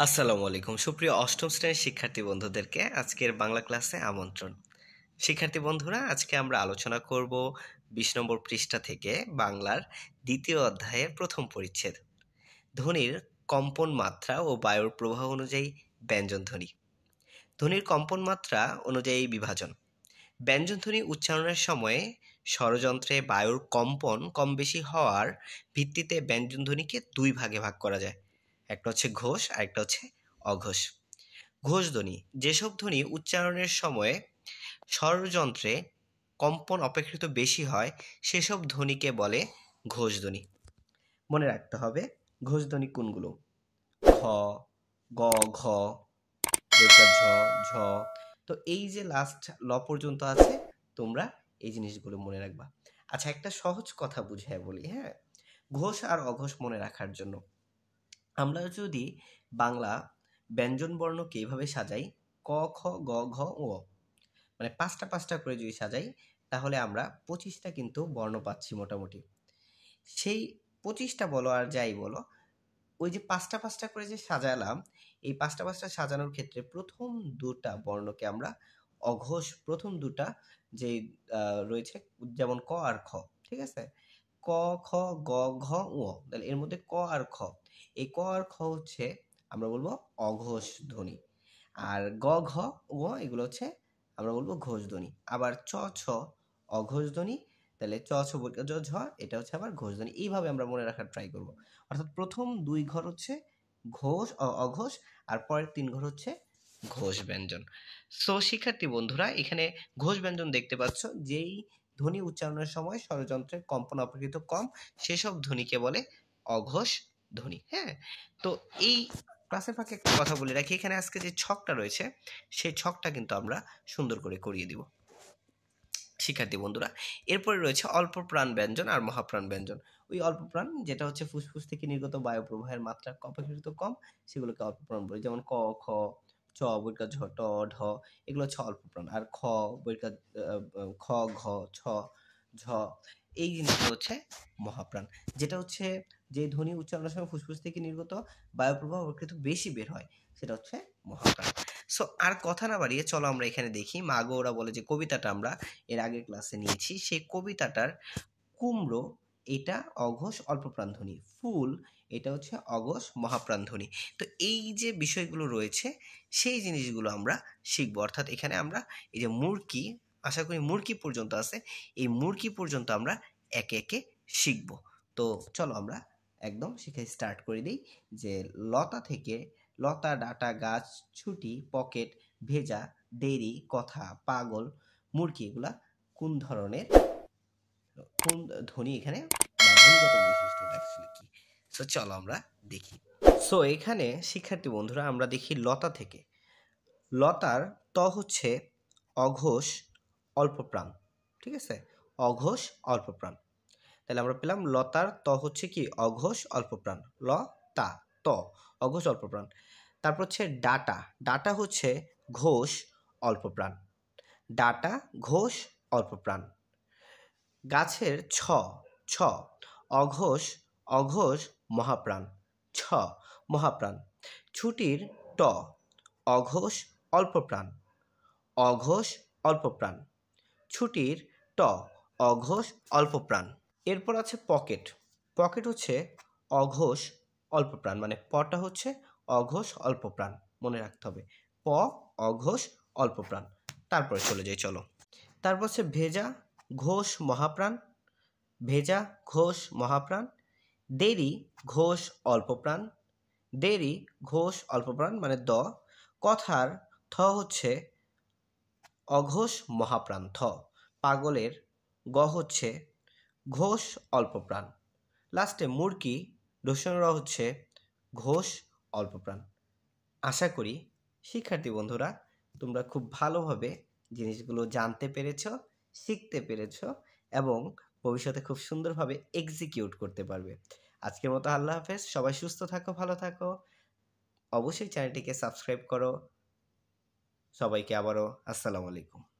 আসসালামু আলাইকুম। সুপ্রিয় অষ্টম শ্রেণির শিক্ষার্থী বন্ধুদেরকে আজকের বাংলা ক্লাসে আমন্ত্রণ। শিক্ষার্থী বন্ধুরা, আজকে আমরা আলোচনা করব বিশ নম্বর পৃষ্ঠা থেকে বাংলার দ্বিতীয় অধ্যায়ের প্রথম পরিচ্ছেদ। ধ্বনির কম্পন মাত্রা ও বায়ুর প্রবাহ অনুযায়ী ব্যঞ্জন ধ্বনি। ধ্বনির কম্পন মাত্রা অনুযায়ী বিভাজন। ব্যঞ্জন ধ্বনি উচ্চারণের সময়ে ষড়যন্ত্রে বায়ুর কম্পন কম বেশি হওয়ার ভিত্তিতে ব্যঞ্জন ধ্বনিকে দুই ভাগে ভাগ করা যায়। একটা হচ্ছে ঘোষ আর একটা হচ্ছে অঘোষ। ঘোষ ধ্বনি, যেসব ধ্বনি উচ্চারণের সময়ে স্বরযন্ত্রে কম্পন অপেক্ষিত বেশি হয়, সেসব ধ্বনিকে বলে ঘোষ ধ্বনি। মনে রাখতে হবে, ঘোষ ধ্বনি কোনগুলো? খ গ, ঘ ঝ ঝ। তো এই যে লাস্ট ল পর্যন্ত আছে, তোমরা এই জিনিসগুলো মনে রাখবা। আচ্ছা একটা সহজ কথা বুঝে বলি হ্যাঁ? ঘোষ আর অঘোষ মনে রাখার জন্য আমরা যদি বাংলা ব্যঞ্জন বর্ণকে এভাবে সাজাই, ক, খ, গ, ঘ ও মানে পাঁচটা পাঁচটা করে যদি সাজাই, তাহলে আমরা পঁচিশটা কিন্তু বর্ণ পাচ্ছি মোটামুটি। সেই পঁচিশটা বলো আর যাই বলো, ওই যে পাঁচটা পাঁচটা করে যে সাজালাম, এই পাঁচটা পাঁচটা সাজানোর ক্ষেত্রে প্রথম দুটা বর্ণকে আমরা অঘোষ, প্রথম দুটা যে রয়েছে, যেমন ক আর খ, ঠিক আছে? ক, খ, গ, ঘ ও তাহলে এর মধ্যে ক আর খ। এই ক আর খ হচ্ছে, আমরা বলব অঘোষ ধ্বনি আর গ, ঘ ও এগুলো হচ্ছে, আমরা বলব ঘোষ ধ্বনি আবার চ, ছ অঘোষ ধ্বনি তাহলে চ, ছ ঝ, এটা হচ্ছে আবার ঘোষ ধ্বনি এইভাবে আমরা মনে রাখার ট্রাই করব। অর্থাৎ প্রথম দুই ঘর হচ্ছে ঘোষ অঘোষ, আর পরের তিন ঘর হচ্ছে ঘোষ ব্যঞ্জন সো, শিক্ষার্থী বন্ধুরা, এখানে ঘোষ ব্যঞ্জন দেখতে পাচ্ছ, যেই ধ্বনি উচ্চারণের সময় ষড়যন্ত্রের কম্পন অপেক্ষিত কম। সেসব ধ্বনিকে বলে অঘোষ ধ্বনি হ্যাঁ? তো এই ক্লাসের ফাঁকে একটা কথা বলে রাখি। এখানে আজকে যে ছকটা রয়েছে, সেই ছকটা কিন্তু আমরা সুন্দর করে করিয়ে দিব। শিক্ষার্থী বন্ধুরা, এরপরে রয়েছে অল্প প্রাণ ব্যঞ্জন আর মহাপ্রাণ ব্যঞ্জন। ওই অল্প প্রাণ যেটা হচ্ছে ফুসফুস থেকে নির্গত বায়ু প্রবাহের মাত্রা অপেক্ষাকৃত কম, সেগুলোকে অল্প প্রাণ বলি। যেমন ক, খ চ বৈকা ঝ, ট, ঢ, এগুলো হচ্ছে অল্প প্রাণ। আর খ বৈকা খ, ঘ, ছ, ঝ, এই জিনিসগুলো হচ্ছে মহাপ্রাণ। যেটা হচ্ছে যে ধ্বনি উচ্চারণের সময় ফুসফুস থেকে নির্গত বায়ু প্রবাহ অপেক্ষিত বেশি বের হয়, সেটা হচ্ছে মহাপ্রাণ। সো আর কথা না বাড়িয়ে চলো আমরা এখানে দেখি। মাগো ওরা বলে যে কবিতাটা আমরা এর আগের ক্লাসে নিয়েছি। সেই কবিতাটার কুমড়ো, এটা অঘোষ অল্প প্রাণধ্বনি ফুল এটা হচ্ছে অঘোষ মহাপ্রাণধ্বনি। তো এই যে বিষয়গুলো রয়েছে, সেই জিনিসগুলো আমরা শিখব। অর্থাৎ এখানে আমরা এই যে মুরকি, আশা করি মুরকি পর্যন্ত আছে, এই মুরকি পর্যন্ত আমরা একে একে শিখব। তো চলো আমরা একদম শিখে স্টার্ট করে দিই যে লতা থেকে লতা, ডাটা, গাছ, ছুটি, পকেট, ভেজা, দেরি, কথা, পাগল, মুরকি এগুলা কোন ধরনের, কোন ধ্বনি এখানে অ্যাকচুয়ালি কি? সো চলো আমরা দেখি। সো এখানে শিক্ষার্থী বন্ধুরা, আমরা দেখি লতা থেকে। লতার ত হচ্ছে অঘোষ অল্প প্রাণ ঠিক আছে? অঘোষ অল্প প্রাণ তাহলে আমরা পেলাম লতার ত হচ্ছে কি? অঘোষ অল্প প্রাণ ল তা ত অঘোষ অল্প প্রাণ তারপর হচ্ছে ডাটা। ডাটা হচ্ছে ঘোষ অল্প প্রাণ ডাটা, ঘোষ অল্প প্রাণ গাছের ছ ছ, অঘোষ অঘোষ মহাপ্রাণ। ছ, মহাপ্রাণ। ছুটির ট, অঘোষ অল্প প্রাণ। অঘোষ অল্প প্রাণ। ছুটির ট, অঘোষ অল্প প্রাণ। এরপর আছে পকেট। পকেট হচ্ছে অঘোষ অল্প প্রাণ মানে পটা হচ্ছে অঘোষ অল্প প্রাণ, মনে রাখতে হবে। প, অঘোষ অল্পপ্রাণ তারপরে চলে যাই, চলো। তারপর হচ্ছে ভেজা ঘোষ মহাপ্রাণ। ভেজা ঘোষ মহাপ্রাণ। দেরি, ঘোষ, অল্প প্রাণ। দেরি, ঘোষ, অল্প প্রাণ মানে দ। কথার থ হচ্ছে অঘোষ, মহাপ্রাণ, থ। পাগলের গ হচ্ছে ঘোষ, অল্প প্রাণ। লাস্টে মুরকি রসুনরা হচ্ছে ঘোষ অল্পপ্রাণ আশা করি শিক্ষার্থী বন্ধুরা, তোমরা খুব ভালোভাবে জিনিসগুলো জানতে পেরেছ, শিখতে পেরেছ এবং ভবিষ্যতে খুব সুন্দরভাবে এক্সিকিউট করতে পারবে। আজকের মতো আল্লাহ হাফেজ, সবাই সুস্থ থাকো, ভালো থাকো। অবশ্যই চ্যানেলটিকে সাবস্ক্রাইব করো। সবাইকে আবারও আসসালামু আলাইকুম।